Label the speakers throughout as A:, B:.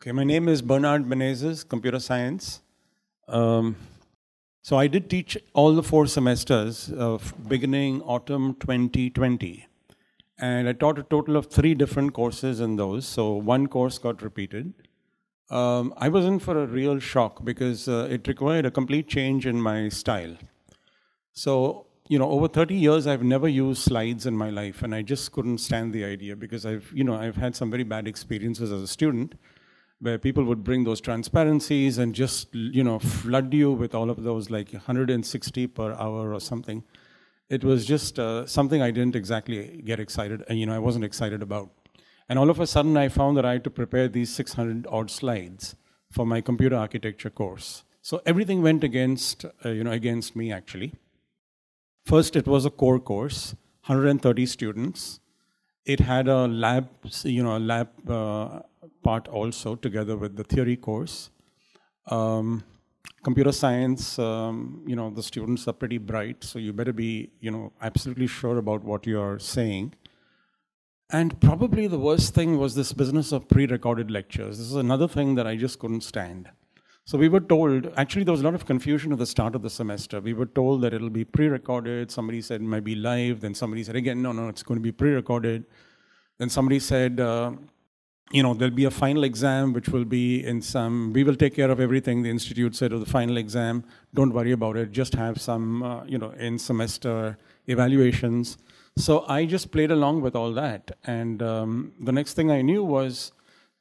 A: Okay, my name is Bernard Menezes, computer science. Um, so I did teach all the four semesters of beginning autumn 2020. And I taught a total of three different courses in those. So one course got repeated. Um, I was in for a real shock because uh, it required a complete change in my style. So, you know, over 30 years, I've never used slides in my life, and I just couldn't stand the idea because I've, you know, I've had some very bad experiences as a student where people would bring those transparencies and just you know flood you with all of those like 160 per hour or something. It was just uh, something i didn't exactly get excited and you know i wasn't excited about. And all of a sudden i found that i had to prepare these 600 odd slides for my computer architecture course. So everything went against uh, you know against me actually. First it was a core course 130 students. It had a lab you know a lab uh, part also together with the theory course. Um, computer science, um, you know, the students are pretty bright, so you better be, you know, absolutely sure about what you're saying. And probably the worst thing was this business of pre-recorded lectures. This is another thing that I just couldn't stand. So we were told, actually there was a lot of confusion at the start of the semester. We were told that it'll be pre-recorded. Somebody said it might be live. Then somebody said again, no, no, it's going to be pre-recorded. Then somebody said, uh, you know, there'll be a final exam which will be in some, we will take care of everything, the institute said of the final exam. Don't worry about it. Just have some, uh, you know, in semester evaluations. So I just played along with all that. And um, the next thing I knew was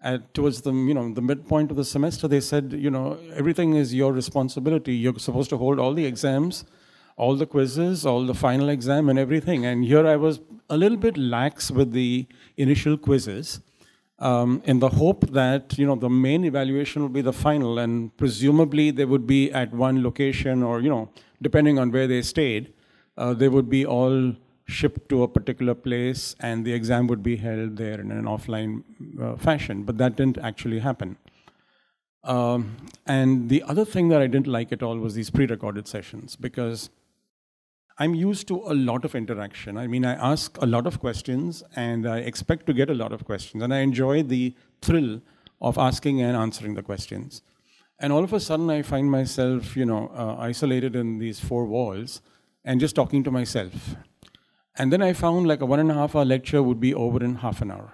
A: at, towards the, you know, the midpoint of the semester, they said, you know, everything is your responsibility. You're supposed to hold all the exams, all the quizzes, all the final exam and everything. And here I was a little bit lax with the initial quizzes um, in the hope that you know the main evaluation will be the final, and presumably they would be at one location, or you know, depending on where they stayed, uh, they would be all shipped to a particular place, and the exam would be held there in an offline uh, fashion. But that didn't actually happen. Um, and the other thing that I didn't like at all was these pre-recorded sessions because I'm used to a lot of interaction. I mean, I ask a lot of questions and I expect to get a lot of questions. And I enjoy the thrill of asking and answering the questions. And all of a sudden, I find myself, you know, uh, isolated in these four walls and just talking to myself. And then I found like a one and a half hour lecture would be over in half an hour.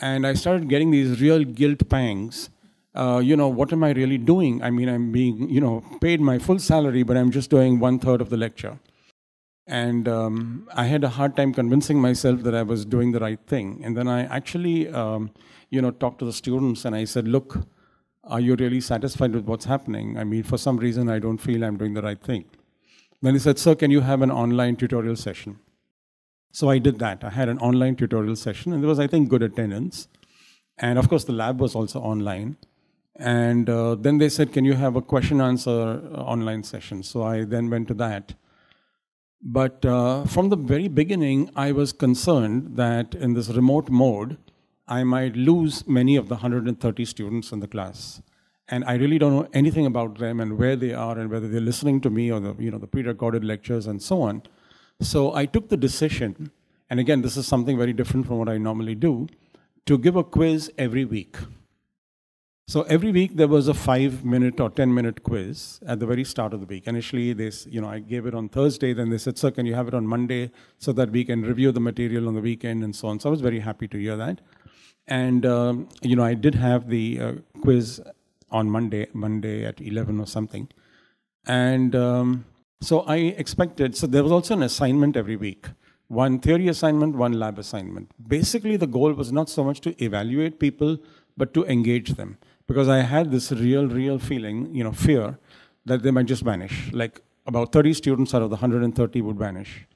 A: And I started getting these real guilt pangs. Uh, you know, what am I really doing? I mean, I'm being, you know, paid my full salary, but I'm just doing one third of the lecture. And um, I had a hard time convincing myself that I was doing the right thing. And then I actually, um, you know, talked to the students and I said, look, are you really satisfied with what's happening? I mean, for some reason, I don't feel I'm doing the right thing. Then he said, sir, can you have an online tutorial session? So I did that. I had an online tutorial session, and there was, I think, good attendance. And of course, the lab was also online. And uh, then they said, can you have a question answer uh, online session? So I then went to that. But uh, from the very beginning, I was concerned that in this remote mode, I might lose many of the 130 students in the class. And I really don't know anything about them and where they are and whether they're listening to me or the, you know, the pre-recorded lectures and so on. So I took the decision, and again, this is something very different from what I normally do, to give a quiz every week. So every week there was a five minute or 10 minute quiz at the very start of the week. Initially, they, you know, I gave it on Thursday, then they said, sir, can you have it on Monday so that we can review the material on the weekend and so on. So I was very happy to hear that. And, um, you know, I did have the uh, quiz on Monday, Monday at 11 or something. And um, so I expected, so there was also an assignment every week. One theory assignment, one lab assignment. Basically, the goal was not so much to evaluate people, but to engage them because I had this real, real feeling, you know, fear that they might just vanish. Like about 30 students out of the 130 would vanish.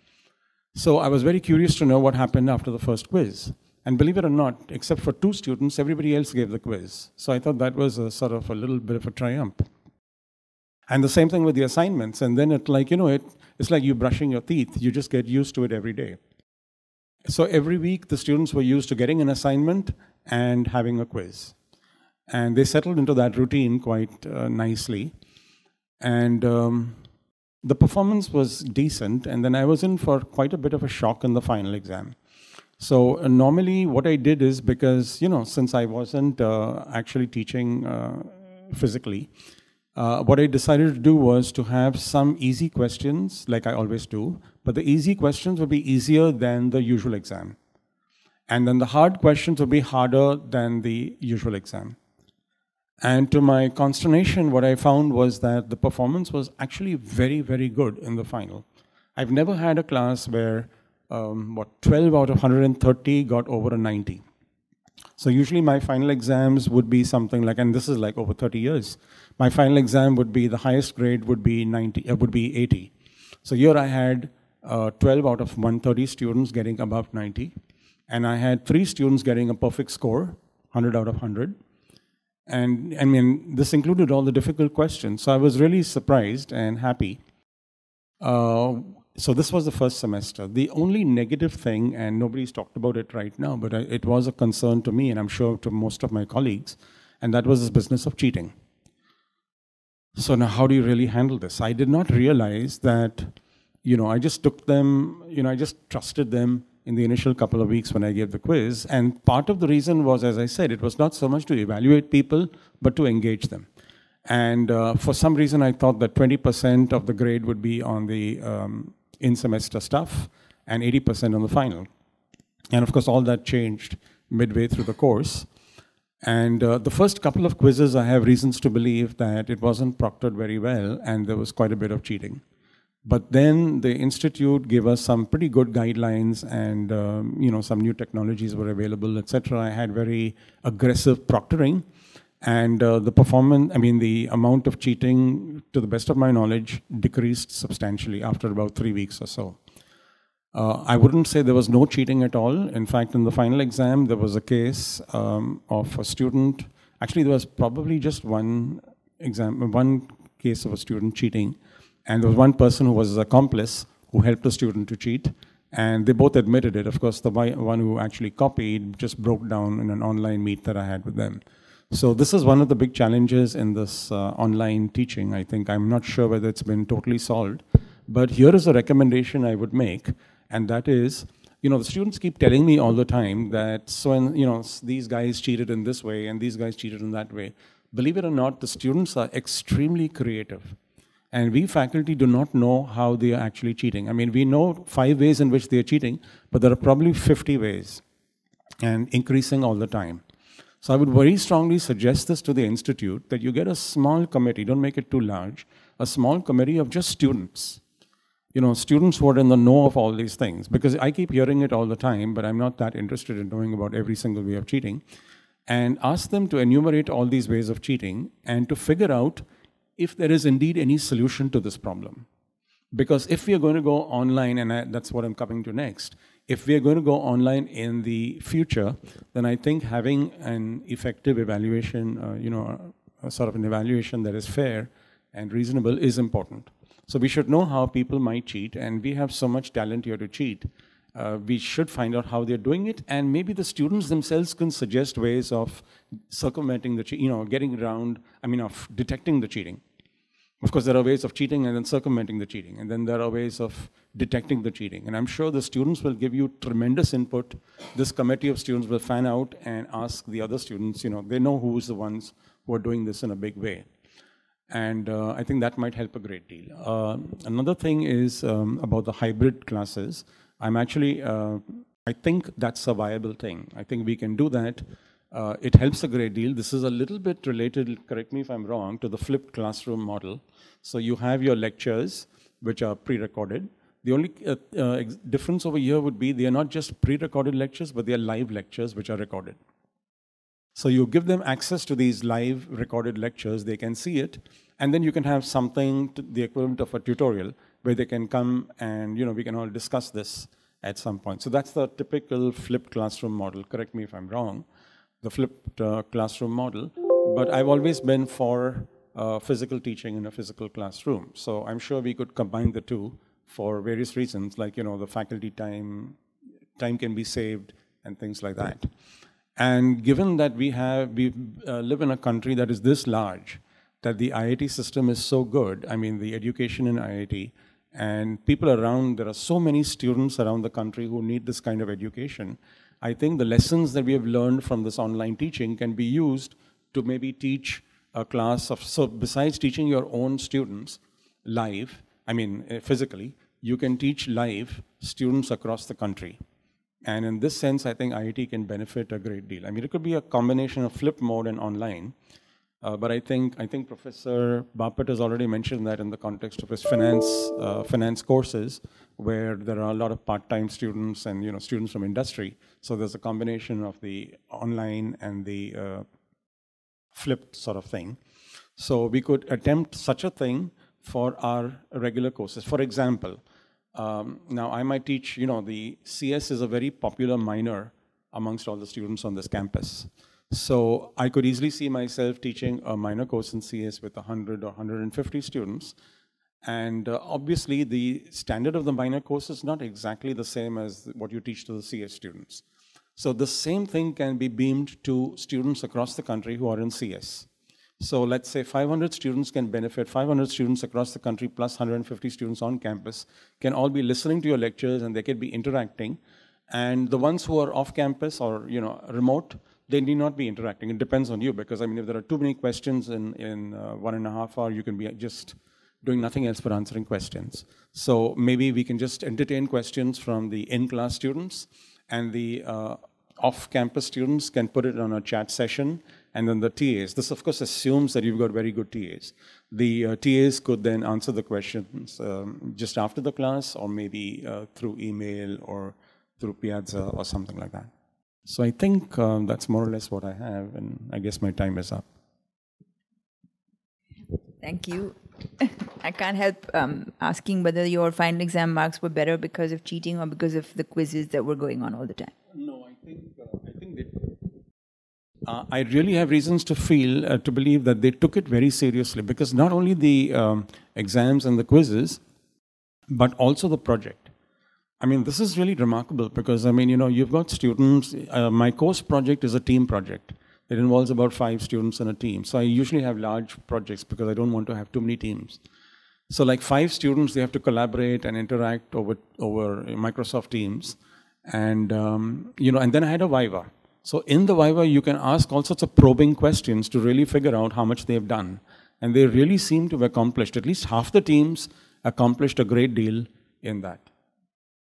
A: So I was very curious to know what happened after the first quiz. And believe it or not, except for two students, everybody else gave the quiz. So I thought that was a sort of a little bit of a triumph. And the same thing with the assignments. And then it like, you know, it, it's like you brushing your teeth. You just get used to it every day. So every week, the students were used to getting an assignment and having a quiz. And they settled into that routine quite uh, nicely. And um, the performance was decent. And then I was in for quite a bit of a shock in the final exam. So uh, normally what I did is because, you know, since I wasn't uh, actually teaching uh, physically, uh, what I decided to do was to have some easy questions, like I always do, but the easy questions would be easier than the usual exam. And then the hard questions would be harder than the usual exam. And to my consternation, what I found was that the performance was actually very, very good in the final. I've never had a class where, um, what, 12 out of 130 got over a 90. So usually my final exams would be something like, and this is like over 30 years, my final exam would be, the highest grade would be 90, uh, would be 80. So here I had uh, 12 out of 130 students getting above 90. And I had three students getting a perfect score, 100 out of 100. And I mean, this included all the difficult questions. So I was really surprised and happy. Uh, so this was the first semester. The only negative thing, and nobody's talked about it right now, but it was a concern to me, and I'm sure to most of my colleagues, and that was this business of cheating. So now, how do you really handle this? I did not realize that, you know, I just took them, you know, I just trusted them in the initial couple of weeks when I gave the quiz. And part of the reason was, as I said, it was not so much to evaluate people, but to engage them. And uh, for some reason, I thought that 20% of the grade would be on the um, in semester stuff and 80% on the final. And of course, all that changed midway through the course. And uh, the first couple of quizzes, I have reasons to believe that it wasn't proctored very well, and there was quite a bit of cheating. But then the institute gave us some pretty good guidelines, and um, you know some new technologies were available, etc. I had very aggressive proctoring, and uh, the performance, I mean, the amount of cheating, to the best of my knowledge, decreased substantially after about three weeks or so. Uh, I wouldn't say there was no cheating at all. In fact, in the final exam, there was a case um, of a student. Actually, there was probably just one exam, one case of a student cheating and there was one person who was his accomplice who helped the student to cheat. And they both admitted it. Of course, the one who actually copied just broke down in an online meet that I had with them. So this is one of the big challenges in this uh, online teaching. I think I'm not sure whether it's been totally solved, but here is a recommendation I would make, and that is, you know, the students keep telling me all the time that so, and you know, these guys cheated in this way and these guys cheated in that way. Believe it or not, the students are extremely creative. And we faculty do not know how they are actually cheating. I mean, we know five ways in which they are cheating, but there are probably 50 ways and increasing all the time. So I would very strongly suggest this to the institute that you get a small committee, don't make it too large, a small committee of just students. You know, students who are in the know of all these things. Because I keep hearing it all the time, but I'm not that interested in knowing about every single way of cheating. And ask them to enumerate all these ways of cheating and to figure out if there is indeed any solution to this problem. Because if we are going to go online, and I, that's what I'm coming to next, if we are going to go online in the future, then I think having an effective evaluation, uh, you know, sort of an evaluation that is fair and reasonable is important. So we should know how people might cheat, and we have so much talent here to cheat. Uh, we should find out how they're doing it, and maybe the students themselves can suggest ways of circumventing the, you know, getting around, I mean, of detecting the cheating. Of course, there are ways of cheating and then circumventing the cheating, and then there are ways of detecting the cheating. And I'm sure the students will give you tremendous input. This committee of students will fan out and ask the other students, you know, they know who's the ones who are doing this in a big way. And uh, I think that might help a great deal. Uh, another thing is um, about the hybrid classes. I'm actually, uh, I think that's a viable thing. I think we can do that uh, it helps a great deal. This is a little bit related, correct me if I'm wrong, to the flipped classroom model. So you have your lectures, which are pre-recorded. The only uh, uh, difference over here would be they are not just pre-recorded lectures, but they are live lectures which are recorded. So you give them access to these live recorded lectures, they can see it, and then you can have something, the equivalent of a tutorial, where they can come and, you know, we can all discuss this at some point. So that's the typical flipped classroom model. Correct me if I'm wrong the flipped uh, classroom model, but I've always been for uh, physical teaching in a physical classroom. So I'm sure we could combine the two for various reasons, like you know the faculty time, time can be saved, and things like that. And given that we have we uh, live in a country that is this large, that the IIT system is so good. I mean, the education in IIT and people around, there are so many students around the country who need this kind of education. I think the lessons that we have learned from this online teaching can be used to maybe teach a class of, so besides teaching your own students live, I mean, uh, physically, you can teach live students across the country. And in this sense, I think IIT can benefit a great deal. I mean, it could be a combination of flip mode and online. Uh, but I think I think Professor Bapat has already mentioned that in the context of his finance uh, finance courses, where there are a lot of part-time students and you know students from industry. So there's a combination of the online and the uh, flipped sort of thing. So we could attempt such a thing for our regular courses. For example, um, now I might teach. You know, the CS is a very popular minor amongst all the students on this campus. So I could easily see myself teaching a minor course in CS with 100 or 150 students. And uh, obviously, the standard of the minor course is not exactly the same as what you teach to the CS students. So the same thing can be beamed to students across the country who are in CS. So let's say 500 students can benefit, 500 students across the country plus 150 students on campus can all be listening to your lectures and they can be interacting. And the ones who are off campus or you know remote, they need not be interacting. It depends on you because I mean, if there are too many questions in, in uh, one and a half hour, you can be just doing nothing else but answering questions. So maybe we can just entertain questions from the in-class students and the uh, off-campus students can put it on a chat session and then the TAs. This of course assumes that you've got very good TAs. The uh, TAs could then answer the questions um, just after the class or maybe uh, through email or through Piazza or something like that. So I think um, that's more or less what I have, and I guess my time is up.
B: Thank you. I can't help um, asking whether your final exam marks were better because of cheating or because of the quizzes that were going on all the time.
A: No, I think uh, I think they. Uh, I really have reasons to feel uh, to believe that they took it very seriously because not only the um, exams and the quizzes, but also the project. I mean, this is really remarkable because, I mean, you know, you've got students. Uh, my course project is a team project. It involves about five students in a team. So I usually have large projects because I don't want to have too many teams. So like five students, they have to collaborate and interact over, over Microsoft Teams. And, um, you know, and then I had a Viva. So in the Viva, you can ask all sorts of probing questions to really figure out how much they've done. And they really seem to have accomplished, at least half the teams accomplished a great deal in that.